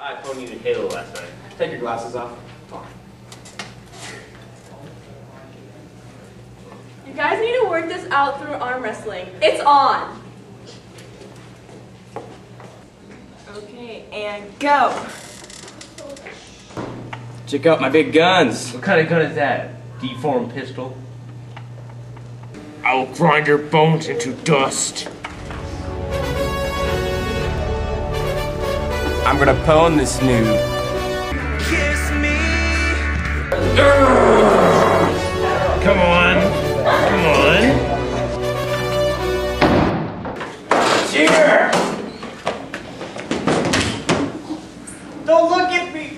I pwned a Halo last night. Take your glasses off. Fine. You guys need to work this out through arm wrestling. It's on. Okay, and go. Check out my big guns. What kind of gun is that? Deformed pistol? I'll grind your bones into dust. I'm gonna pwn this new. Kiss me. Come on. Come on. Cheer! Don't look at me!